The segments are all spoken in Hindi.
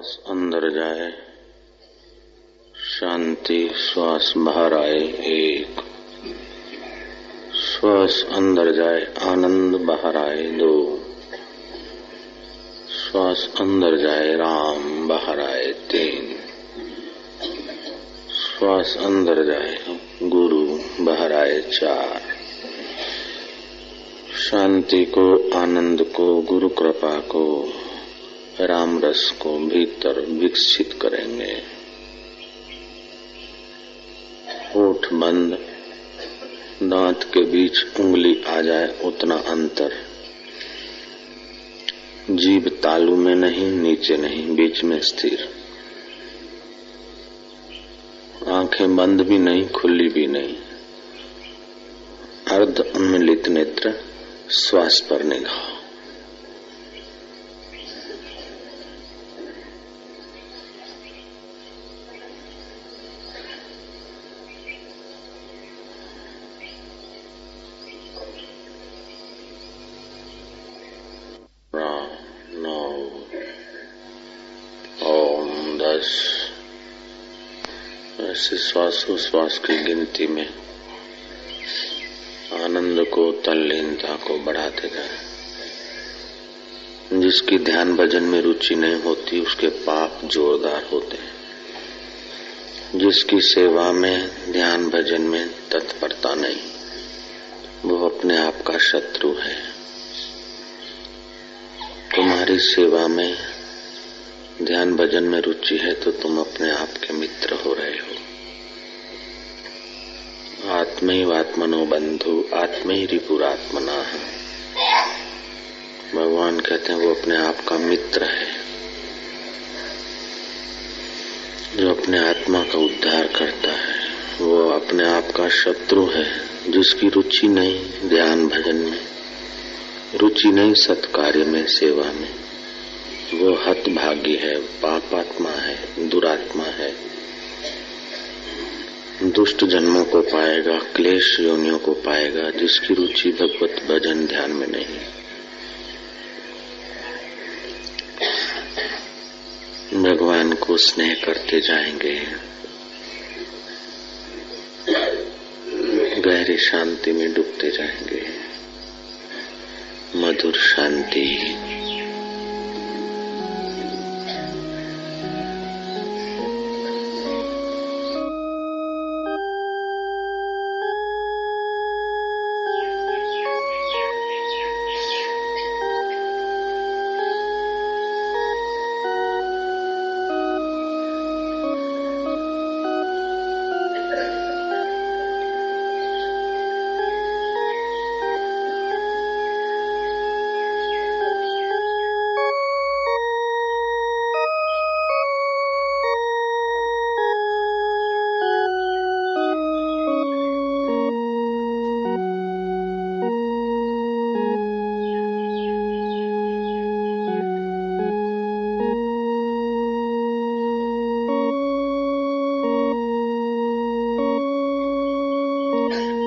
श्वास अंदर जाए। शांति, श्वास बाहर आए एक। श्वास अंदर जाए, आनंद बाहर आए दो। श्वास अंदर जाए, राम बाहर आए तीन। श्वास अंदर जाए, गुरु बाहर आए चार। शांति को, आनंद को, गुरु कृपा को राम रस को भीतर विकसित करेंगे। होठ बंद, दांत के बीच उंगली आ जाए उतना अंतर। जीभ तालू में नहीं, नीचे नहीं, बीच में स्थिर। आँखें बंद भी नहीं, खुली भी नहीं। अर्ध उन्मिलित नेत्र, श्वास पर निगाह। श्वासोश्वास की गिनती में आनंद को, तल्लीनता को बढ़ाते जाए जिसकी ध्यान भजन में रुचि नहीं होती, उसके पाप जोरदार होते हैं। जिसकी सेवा में, ध्यान भजन में तत्परता नहीं, वो अपने आप का शत्रु है। तुम्हारी सेवा में, ध्यान भजन में रुचि है तो तुम अपने आप के मित्र हो रहे हो। आत्मैव आत्मनो बंधु आत्म ही। रिपुरात्मना है भगवान कहते हैं, वो अपने आप का मित्र है। जो अपने आत्मा का उद्धार करता है, वो अपने आप का शत्रु है, जिसकी रुचि नहीं ध्यान भजन में, रुचि नहीं सत्कार्य में, सेवा में। वो हत भागी है, पापात्मा है, दुरात्मा है दुष्ट जन्मों को पाएगा, क्लेश योनियों को पाएगा, जिसकी रुचि भगवत भजन ध्यान में नहीं। भगवान को स्नेह करते जाएँगे। गहरी शांति में डूबते जाएँगे। मधुर शांति Bye.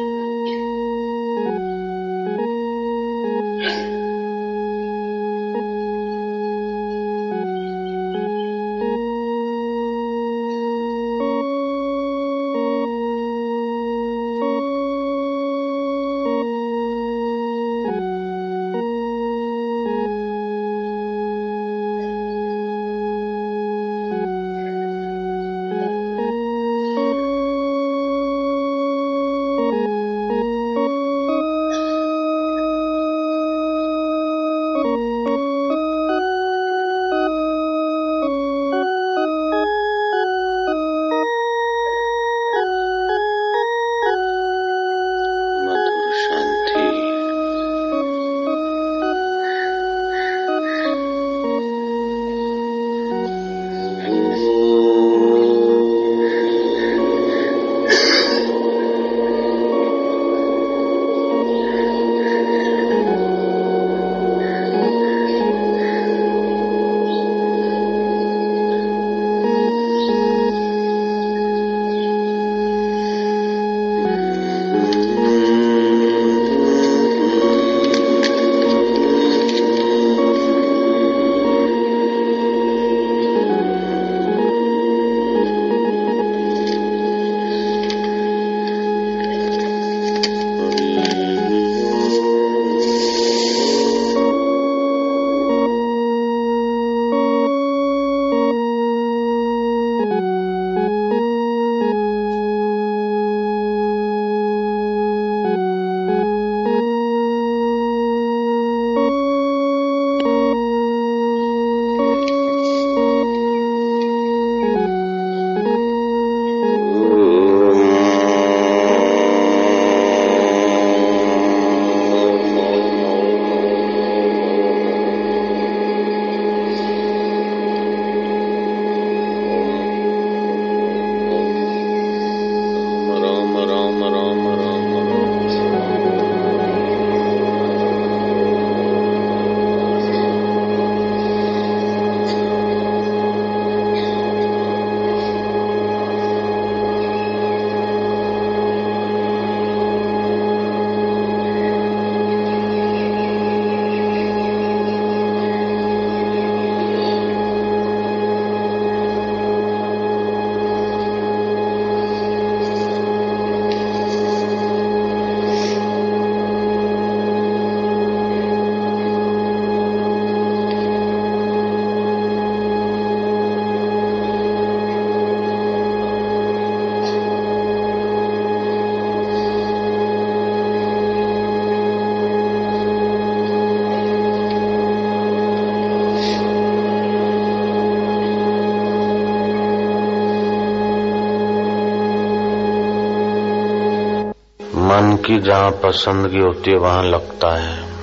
की जहाँ पसंद की होती है, वहाँ लगता है।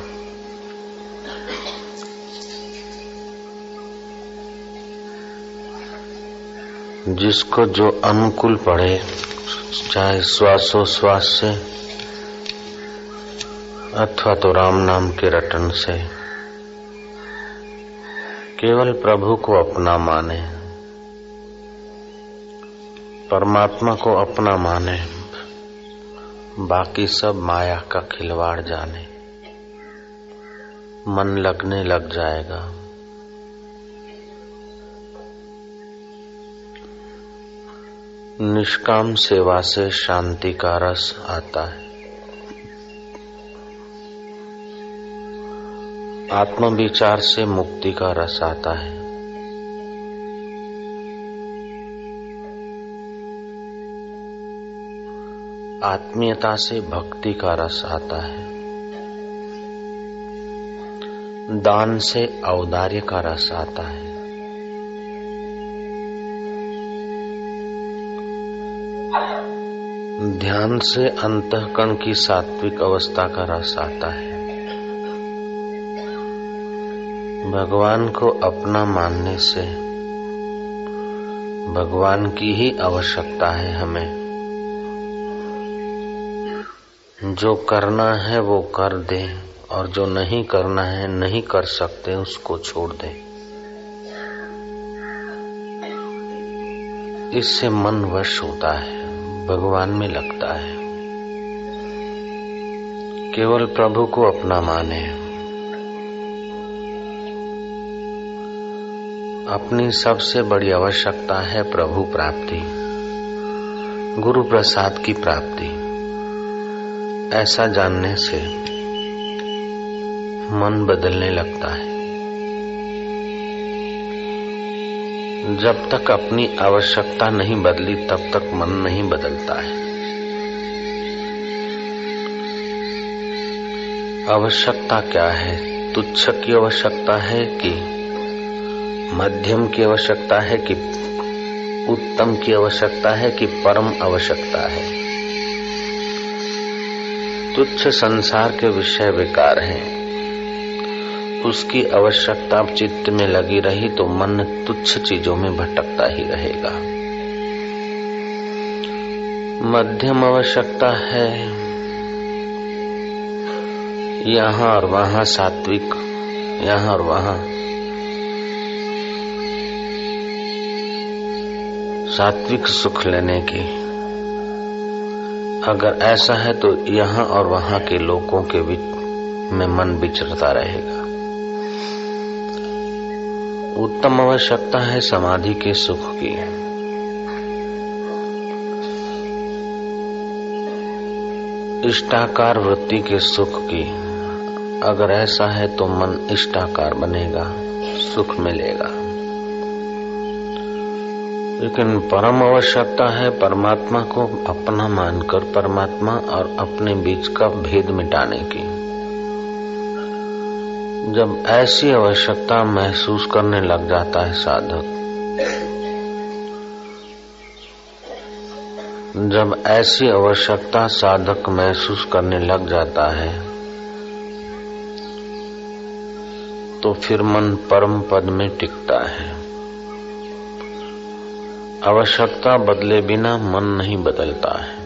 जिसको जो अनुकूल पड़े चाहे श्वासोश्वास से अथवा तो राम नाम के रटन से, केवल प्रभु को अपना माने, परमात्मा को अपना माने। बाकी सब माया का खिलवाड़ जाने। मन लगने लग जाएगा। निष्काम सेवा से शांति का रस आता है। आत्मविचार से मुक्ति का रस आता है। आत्मीयता से भक्ति का रस आता है। दान से औदार्य का रस आता है। ध्यान से अंतकरण की सात्विक अवस्था का रस आता है। भगवान को अपना मानने से भगवान की ही आवश्यकता है हमें। जो करना है वो कर दे, और जो नहीं करना है, नहीं कर सकते, उसको छोड़ दे। इससे मन वश होता है, भगवान में लगता है। केवल प्रभु को अपना माने। अपनी सबसे बड़ी आवश्यकता है प्रभु प्राप्ति, गुरु प्रसाद की प्राप्ति। ऐसा जानने से मन बदलने लगता है। जब तक अपनी आवश्यकता नहीं बदली, तब तक मन नहीं बदलता है। आवश्यकता क्या है? तुच्छ की आवश्यकता है कि मध्यम की आवश्यकता है कि उत्तम की आवश्यकता है कि परम आवश्यकता है? तुच्छ संसार के विषय विकार हैं। उसकी आवश्यकता चित्त में लगी रही तो मन तुच्छ चीज़ों में भटकता ही रहेगा। मध्यम आवश्यकता है। यहाँ और वहाँ सात्विक, यहाँ और वहाँ। सात्विक सुख लेने की। अगर ऐसा है तो यहाँ और वहाँ के लोगों के बीच में मन विचरता रहेगा। उत्तम आवश्यकता है समाधि के सुख की। इष्टाकार वृत्ति के सुख की। अगर ऐसा है तो मन इष्टाकार बनेगा, सुख मिलेगा। लेकिन परम आवश्यकता है परमात्मा को अपना मानकर परमात्मा और अपने बीच का भेद मिटाने की। जब ऐसी आवश्यकता महसूस करने लग जाता है साधक, जब ऐसी आवश्यकता साधक महसूस करने लग जाता है तो फिर मन परम पद में टिकता है। आवश्यकता बदले बिना मन नहीं बदलता है।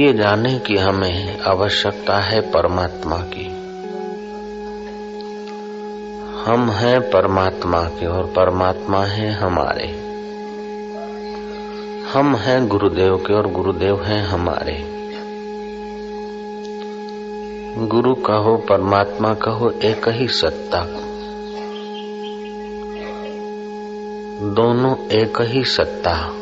ये जाने कि हमें आवश्यकता है परमात्मा की। हम हैं परमात्मा के और परमात्मा है हमारे। हम हैं गुरुदेव के और गुरुदेव हैं हमारे। गुरु कहो, परमात्मा कहो, एक ही सत्ता दोनों एक ही सत्ता।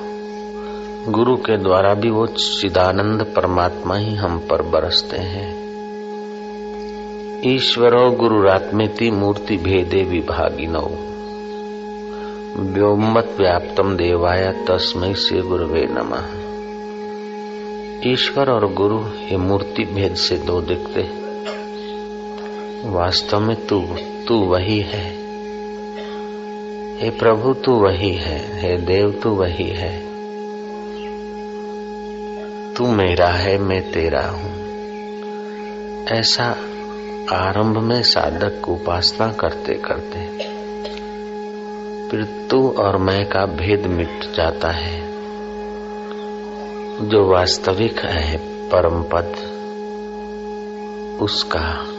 गुरु के द्वारा भी वो चिदानंद परमात्मा ही हम पर बरसते हैं। ईश्वर ईश्वरो गुरुरात्मेति मूर्ति भेदे विभागिनो व्योमत व्याप्तम देवाय तस्मय से गुरुवे नमः। ईश्वर और गुरु ये मूर्ति भेद से दो दिखते वास्तव में तू तू वही है। हे प्रभु, तू वही है। हे देव, तू वही है। तू मेरा है, मैं तेरा हूँ। ऐसा आरंभ में साधक उपासना करते करते फिर तू और मैं का भेद मिट जाता है। जो वास्तविक है, परम पद, उसका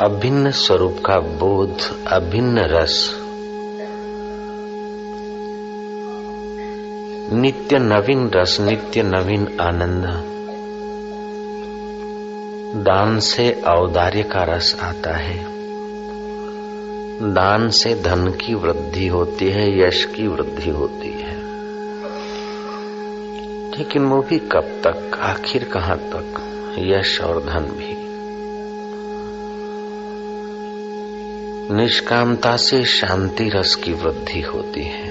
अभिन्न स्वरूप का बोध, अभिन्न रस। नित्य नवीन रस, नित्य नवीन आनंद। दान से औदार्य का रस आता है। दान से धन की वृद्धि होती है, यश की वृद्धि होती है। लेकिन वो भी कब तक, आखिर कहाँ तक, यश और धन भी। निष्कामता से शांति रस की वृद्धि होती है।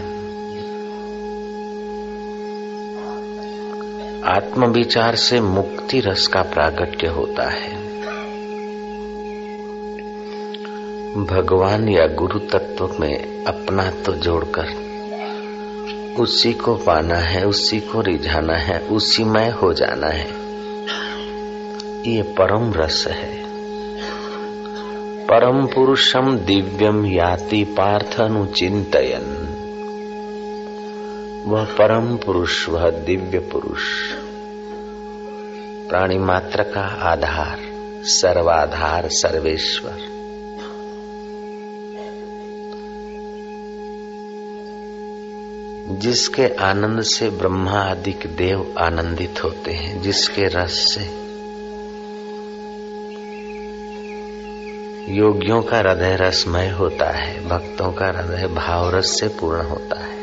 आत्मविचार से मुक्ति रस का प्रागट्य होता है। भगवान या गुरु तत्व में अपना तो जोड़कर उसी को पाना है, उसी को रिझाना है, उसी में हो जाना है। ये परम रस है। परम पुरुषम दिव्यम याति पार्थ अनुचिंतयन वह परम पुरुष, वह दिव्य पुरुष। प्राणी मात्र का आधार, सर्वाधार, सर्वेश्वर। जिसके आनंद से ब्रह्मा आदि के देव आनंदित होते हैं, जिसके रस से योगियों का हृदय रसमय होता है, भक्तों का हृदय भाव रस से पूर्ण होता है।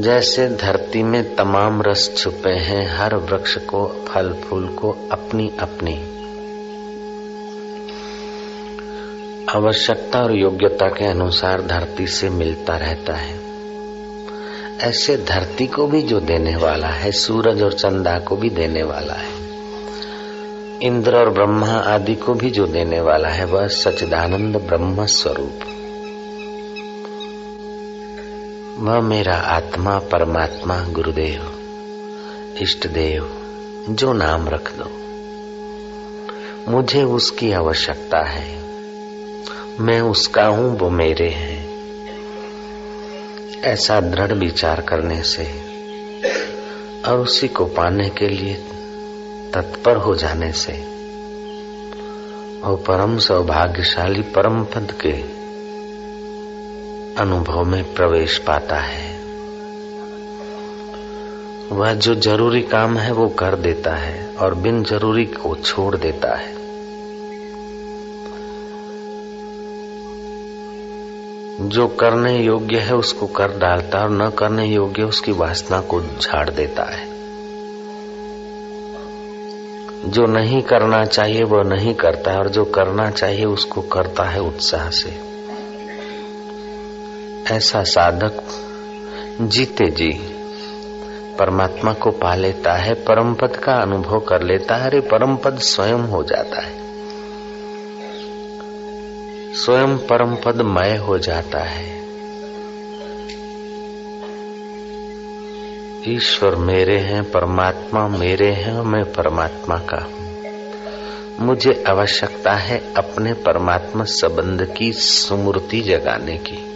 जैसे धरती में तमाम रस छुपे हैं, हर वृक्ष को फल फूल को अपनी अपनी आवश्यकता और योग्यता के अनुसार धरती से मिलता रहता है। ऐसे धरती को भी जो देने वाला है, सूरज और चंदा को भी देने वाला है। इंद्र और ब्रह्मा आदि को भी जो देने वाला है, वह सचिदानंद ब्रह्म स्वरूप। वह मेरा आत्मा, परमात्मा, गुरुदेव, इष्ट देव, जो नाम रख दो। मुझे उसकी आवश्यकता है। मैं उसका हूँ, वो मेरे हैं। ऐसा दृढ़ विचार करने से और उसी को पाने के लिए तत्पर हो जाने से और परम सौभाग्यशाली परम पद के अनुभव में प्रवेश पाता है। वह जो ज़रूरी काम है, वो कर देता है और बिन ज़रूरी को छोड़ देता है। जो करने योग्य है, उसको कर डालता है और न करने योग्य, उसकी वासना को झाड़ देता है। जो नहीं करना चाहिए वह नहीं करता है, और जो करना चाहिए, उसको करता है उत्साह से। ऐसा साधक जीते जी। परमात्मा को पा लेता है परम पद का अनुभव कर लेता है, अरे परम पद स्वयं हो जाता है। स्वयं परम पद मय हो जाता है। ईश्वर मेरे हैं, परमात्मा मेरे हैं और मैं परमात्मा का मुझे आवश्यकता है अपने परमात्मा संबंध की सुमूर्ति जगाने की।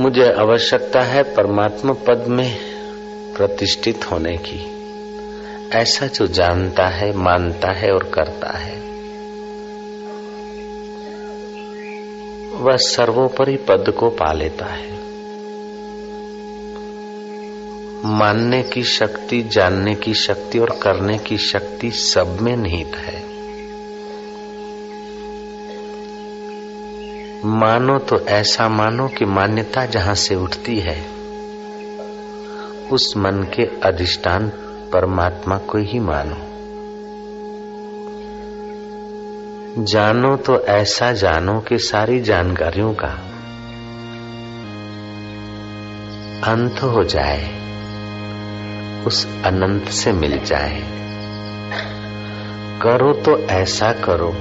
मुझे आवश्यकता है परमात्मा पद में प्रतिष्ठित होने की। ऐसा जो जानता है, मानता है और करता है। वह सर्वोपरि पद को पा लेता है। मानने की शक्ति, जानने की शक्ति और करने की शक्ति सब में निहित है। मानो तो ऐसा मानो कि मान्यता जहाँ से उठती है, उस मन के अधिष्ठान परमात्मा को ही मानो। जानो तो ऐसा जानो कि सारी जानकारियों का अंत हो जाए। उस अनंत से मिल जाए। करो तो ऐसा करो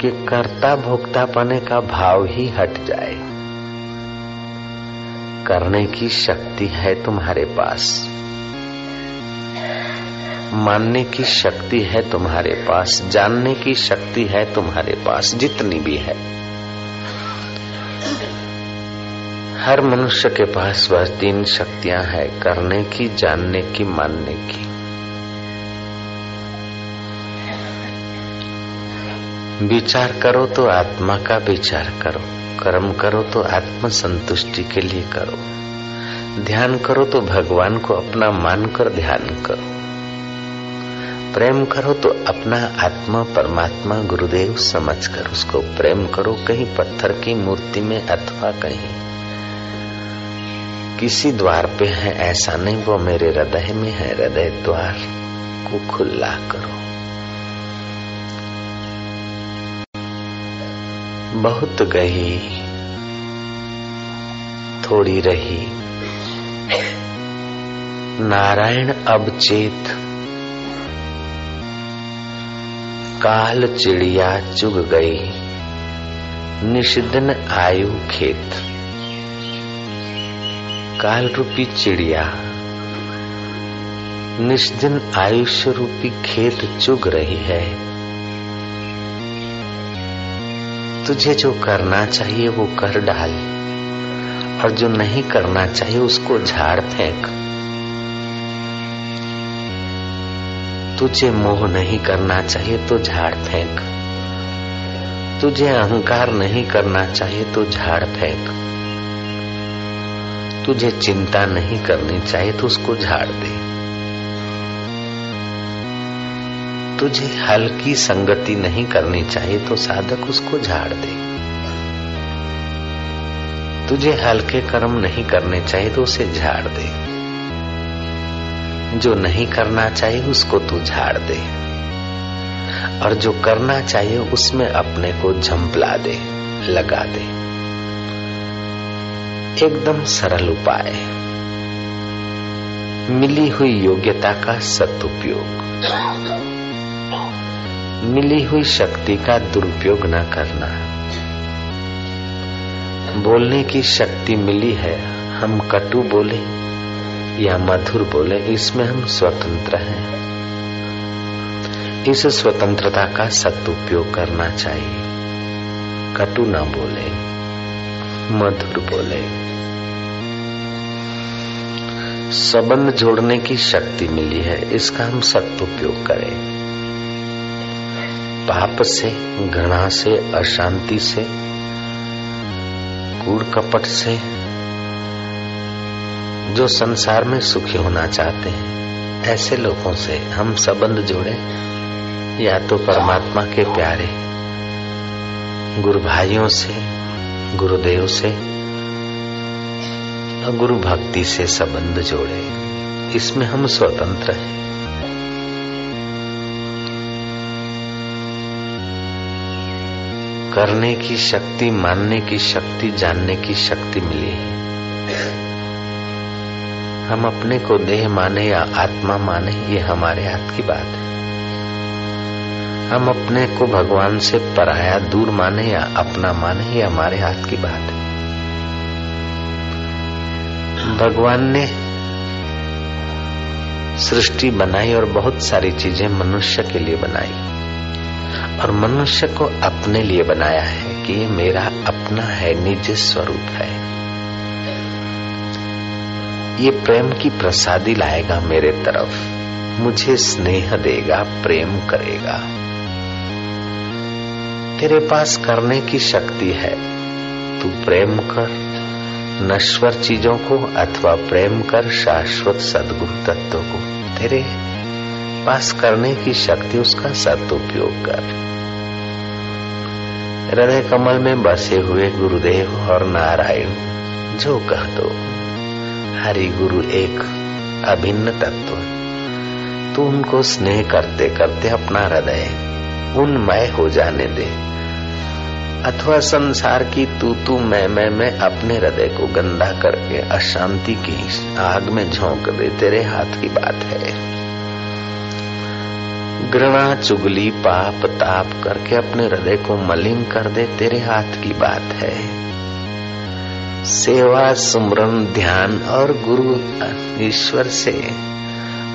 कि कर्ता भोक्ता पने का भाव ही हट जाए। करने की शक्ति है तुम्हारे पास। मानने की शक्ति है तुम्हारे पास। जानने की शक्ति है तुम्हारे पास। जितनी भी है। हर मनुष्य के पास वह तीन शक्तियाँ हैं, करने की, जानने की, मानने की। विचार करो तो आत्मा का विचार करो, कर्म करो तो आत्म संतुष्टि के लिए करो। ध्यान करो तो भगवान को अपना मानकर ध्यान करो। प्रेम करो तो अपना आत्मा, परमात्मा, गुरुदेव समझकर उसको प्रेम करो, कहीं पत्थर की मूर्ति में अथवा कहीं। किसी द्वार पे है, ऐसा नहीं, वो मेरे हृदय में है, हृदय द्वार को खुला करो। बहुत गई थोड़ी रही। नारायण अब चेत, काल चिड़िया चुग गई निषिदन आयु खेत। काल रूपी चिड़िया निष्दिन आयुष्य रूपी खेत चुग रही है। तुझे जो करना चाहिए वो कर डाल, और जो नहीं करना चाहिए उसको झाड़ फेंक। तुझे मोह नहीं करना चाहिए तो झाड़ फेंक। तुझे अहंकार नहीं करना चाहिए तो झाड़ फेंक। तुझे चिंता नहीं करनी चाहिए तो उसको झाड़ दे। तुझे हल्की संगति नहीं करनी चाहिए तो साधक उसको झाड़ दे। तुझे हल्के कर्म नहीं करने चाहिए तो उसे झाड़ दे। जो नहीं करना चाहिए, उसको तू झाड़ दे। और जो करना चाहिए, उसमें अपने को झंपला दे, लगा दे। एकदम सरल उपाय मिली हुई योग्यता का सदुपयोग। मिली हुई शक्ति का दुरुपयोग न करना। बोलने की शक्ति मिली है, हम कटु बोले या मधुर बोले, इसमें हम स्वतंत्र हैं। इस स्वतंत्रता का सदुपयोग करना चाहिए। कटु ना बोले। मधुर बोले संबंध जोड़ने की शक्ति मिली है, इसका हम सदुपयोग करें। पाप से, घृणा से, अशांति से, कूड़ कपट से, जो संसार में सुखी होना चाहते हैं, ऐसे लोगों से हम संबंध जोड़े, या तो परमात्मा के प्यारे गुरु भाइयों से गुरुदेव से और गुरु भक्ति से संबंध जोड़े। इसमें हम स्वतंत्र हैं। करने की शक्ति, मानने की शक्ति, जानने की शक्ति मिली है। हम अपने को देह माने या आत्मा माने, ये हमारे हाथ की बात है। हम अपने को भगवान से पराया दूर माने या अपना माने, ये हमारे हाथ की बात है। भगवान ने सृष्टि बनाई और बहुत सारी चीज़ें मनुष्य के लिए बनाई। और मनुष्य को अपने लिए बनाया है कि ये मेरा अपना है, निज स्वरूप है। ये प्रेम की प्रसादी लाएगा मेरे तरफ़। मुझे स्नेह देगा, प्रेम करेगा। तेरे पास करने की शक्ति है। तू प्रेम कर, नश्वर चीज़ों को अथवा प्रेम कर शाश्वत सदगुरु तत्व को। तेरे पास करने की शक्ति, उसका सदुपयोग कर। हृदय कमल में बसे हुए गुरुदेव और नारायण, जो कह दो, हरि गुरु एक अभिन्न तत्व। तू उनको स्नेह करते करते अपना हृदय उनमय हो जाने दे। अथवा संसार की तू तू मैं मैं मैं अपने हृदय को गंदा करके अशांति की आग में झोंक दे, तेरे हाथ की बात है। घृणा, चुगली, पाप, ताप करके अपने हृदय को मलिन कर दे, तेरे हाथ की बात है। सेवा सुमरन ध्यान और गुरु, ईश्वर से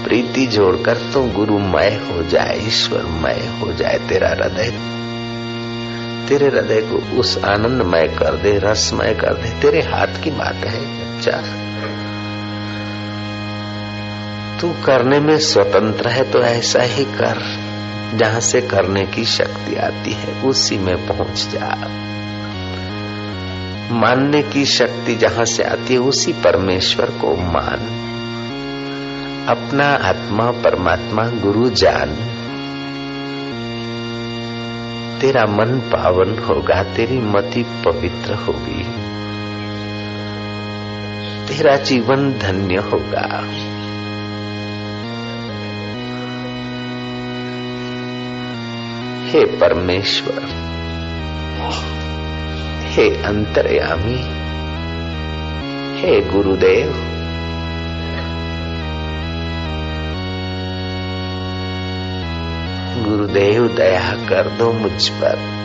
प्रीति जोड़कर तो गुरु गुरुमय हो जाए, ईश्वरमय हो जाए तेरा हृदय। तेरे हृदय को उस आनंदमय कर दे, रसमय कर दे। तेरे हाथ की बात है, बच्चा। तू करने में स्वतंत्र है तो ऐसा ही कर, जहाँ से करने की शक्ति आती है, उसी में पहुँच जा। मानने की शक्ति जहाँ से आती है, उसी परमेश्वर को मान। अपना आत्मा, परमात्मा, गुरु जान। तेरा मन पावन होगा, तेरी मति पवित्र होगी। तेरा जीवन धन्य होगा। हे परमेश्वर, हे अंतर्यामी, हे गुरुदेव गुरुदेव, दया कर दो मुझ पर।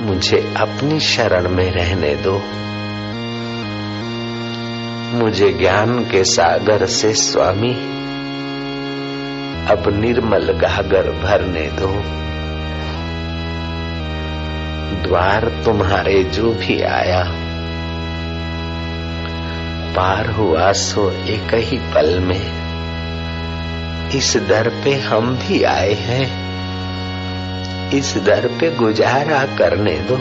मुझे अपनी शरण में रहने दो। मुझे ज्ञान के सागर से स्वामी, अब निर्मल गागर भरने दो। द्वार तुम्हारे जो भी आया, पार हुआ सो एक ही पल में। इस दर पे हम भी आए हैं। इस दर पे गुजारा करने दो।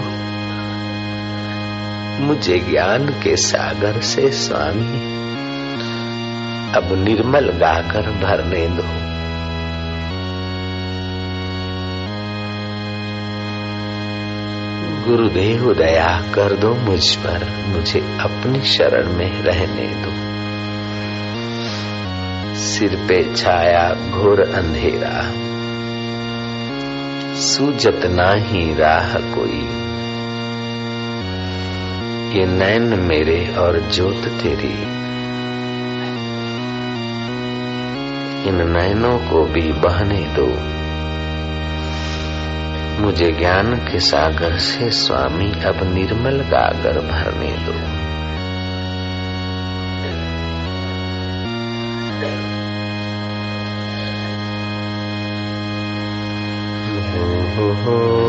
मुझे ज्ञान के सागर से स्वामी, अब निर्मल गाकर भरने दो। गुरुदेव, दया कर दो मुझ पर, मुझे अपनी शरण में रहने दो। सिर पे छाया घोर अंधेरा। सूजत ना ही राह कोई। ये नैन मेरे और जोत तेरी। इन नैनों को भी बहने दो। मुझे ज्ञान के सागर से स्वामी अब निर्मल गागर भरने दो। oh, oh.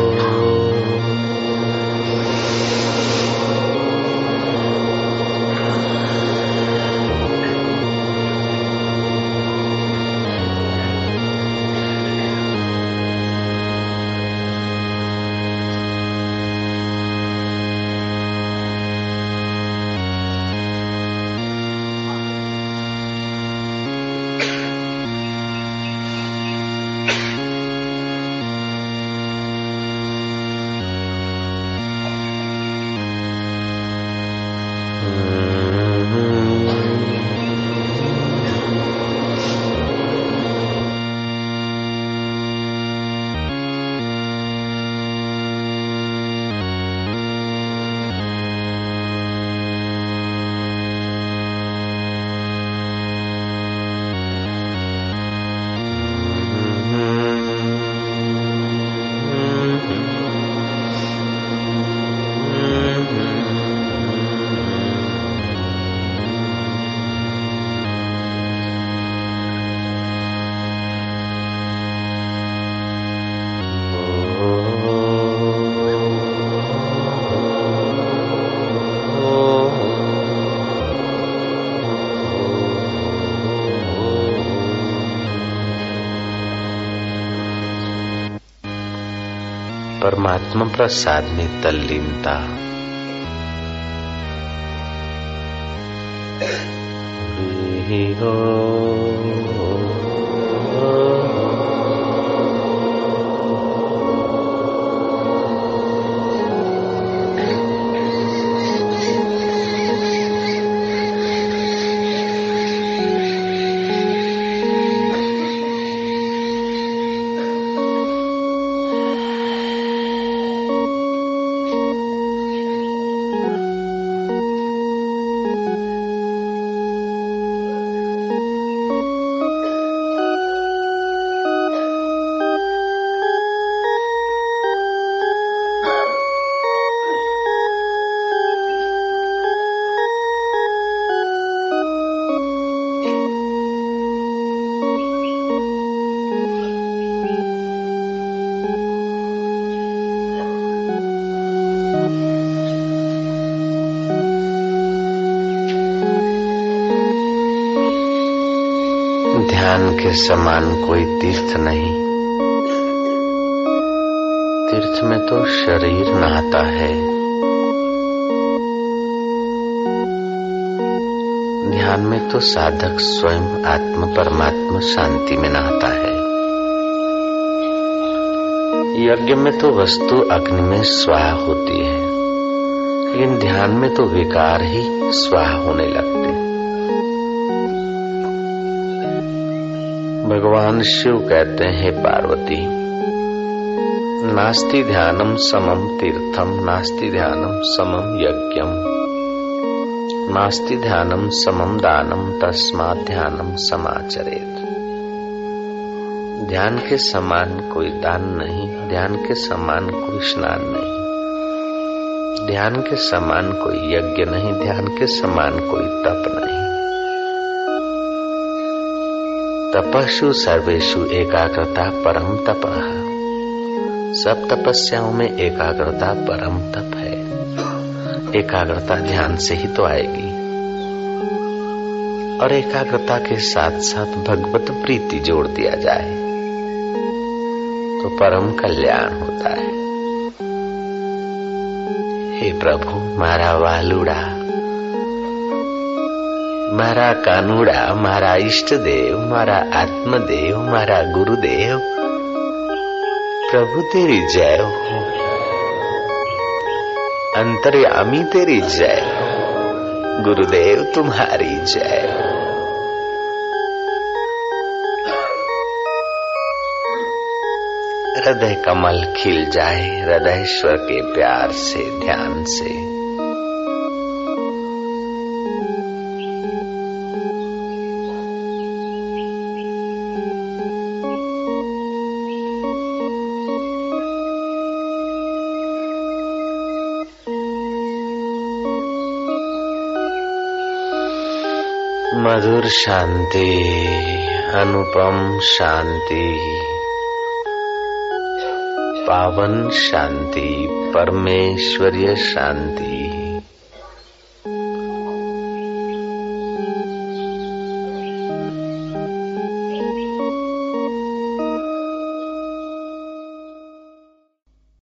परमात्मा प्रसाद में तल्लीनता हो। के समान कोई तीर्थ नहीं। तीर्थ में तो शरीर नहाता है। ध्यान में तो साधक स्वयं आत्म परमात्मा शांति में नहाता है। यज्ञ में तो वस्तु अग्नि में स्वाह होती है। लेकिन ध्यान में तो विकार ही स्वाह होने लगते भगवान शिव कहते हैं पार्वती, नास्ति ध्यानम समम तीर्थम नास्ति ध्यानम समम यज्ञम नास्ति ध्यानम समम दानम तस्मा ध्यानम समाचरेत। ध्यान के समान कोई दान नहीं, ध्यान के समान कोई स्नान नहीं। ध्यान के समान कोई यज्ञ नहीं, ध्यान के समान कोई तप नहीं। तपस्ु सर्वेशु एकाग्रता परम तप। सब तपस्याओं में एकाग्रता परम तप है। एकाग्रता ध्यान से ही तो आएगी। और एकाग्रता के साथ साथ भगवत प्रीति जोड़ दिया जाए तो परम कल्याण होता है। हे प्रभु, मारा वालुड़ा મારા કાનુડા મારા ઈષ્ટદેવ મારા આત્મદેવ મારા ગુરુદેવ प्रभु तेरी जय हो अंतर्यामी तेरी जय गुरुदेव तुम्हारी जय हृदय कमल खिल जाए हृदयश्वर के प्यार से ध्यान से मधुर शांति अनुपम शांति। पावन शांति परमेश्वरीय शांति।